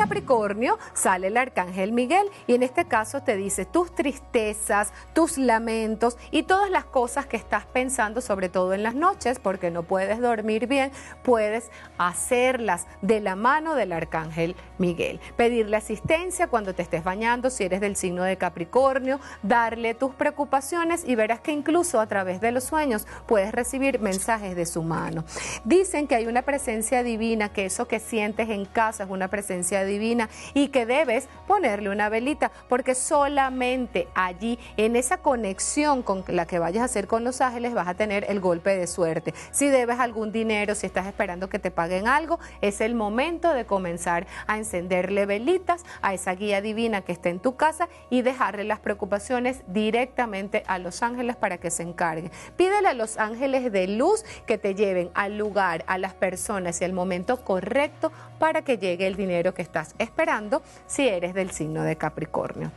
Capricornio sale el arcángel Miguel y en este caso te dice tus tristezas, tus lamentos y todas las cosas que estás pensando, sobre todo en las noches, porque no puedes dormir bien, puedes hacerlas de la mano del arcángel Miguel. Pedirle asistencia cuando te estés bañando, si eres del signo de Capricornio, darle tus preocupaciones y verás que incluso a través de los sueños puedes recibir mensajes de su mano. Dicen que hay una presencia divina, que eso que sientes en casa es una presencia divina y que debes ponerle una velita, porque solamente allí, en esa conexión con la que vayas a hacer con los ángeles, vas a tener el golpe de suerte. Si debes algún dinero, si estás esperando que te paguen algo, es el momento de comenzar a encenderle velitas a esa guía divina que está en tu casa y dejarle las preocupaciones directamente a los ángeles para que se encarguen. Pídele a los ángeles de luz que te lleven al lugar, a las personas y al momento correcto para que llegue el dinero que estás esperando si eres del signo de Capricornio.